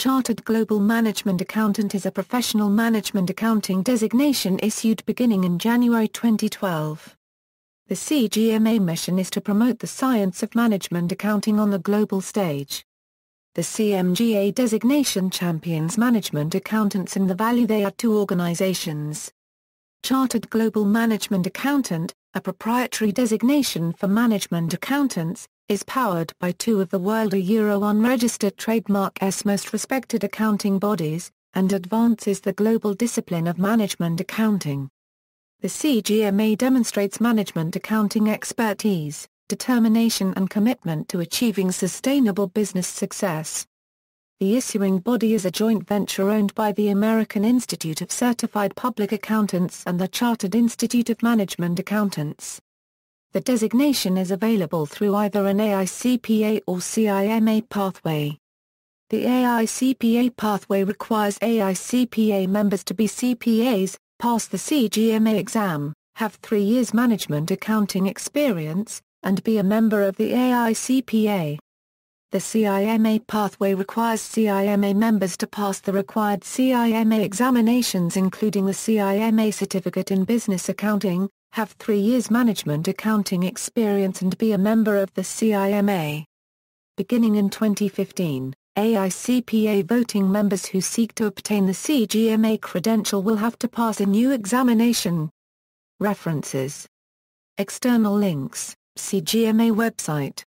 Chartered Global Management Accountant is a professional management accounting designation issued beginning in January 2012. The CGMA mission is to promote the science of management accounting on the global stage. The CMGA designation champions management accountants and the value they add to organizations. Chartered Global Management Accountant, a proprietary designation for management accountants, is powered by two of the World Euro unregistered trademark S most respected accounting bodies, and advances the global discipline of management accounting. The CGMA demonstrates management accounting expertise, determination and commitment to achieving sustainable business success. The issuing body is a joint venture owned by the American Institute of Certified Public Accountants and the Chartered Institute of Management Accountants. The designation is available through either an AICPA or CIMA pathway. The AICPA pathway requires AICPA members to be CPAs, pass the CGMA exam, have three years management accounting experience, and be a member of the AICPA. The CIMA pathway requires CIMA members to pass the required CIMA examinations including the CIMA Certificate in Business Accounting, have three years management accounting experience and be a member of the CIMA. Beginning in 2015, AICPA voting members who seek to obtain the CGMA credential will have to pass a new examination. References External links CGMA website